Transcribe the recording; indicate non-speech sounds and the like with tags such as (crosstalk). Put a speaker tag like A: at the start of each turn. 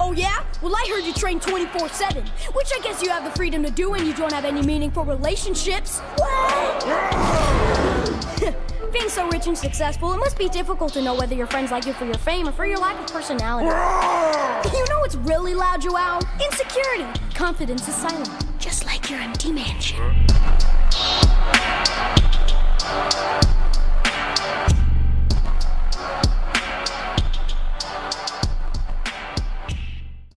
A: Oh yeah? Well, I heard you train 24-7, which I guess you have the freedom to do when you don't have any meaningful relationships. What? (laughs) Being so rich and successful, it must be difficult to know whether your friends like you for your fame or for your lack of personality. you know what's really loud, Joao? Insecurity. Confidence is silent, just like your empty mansion.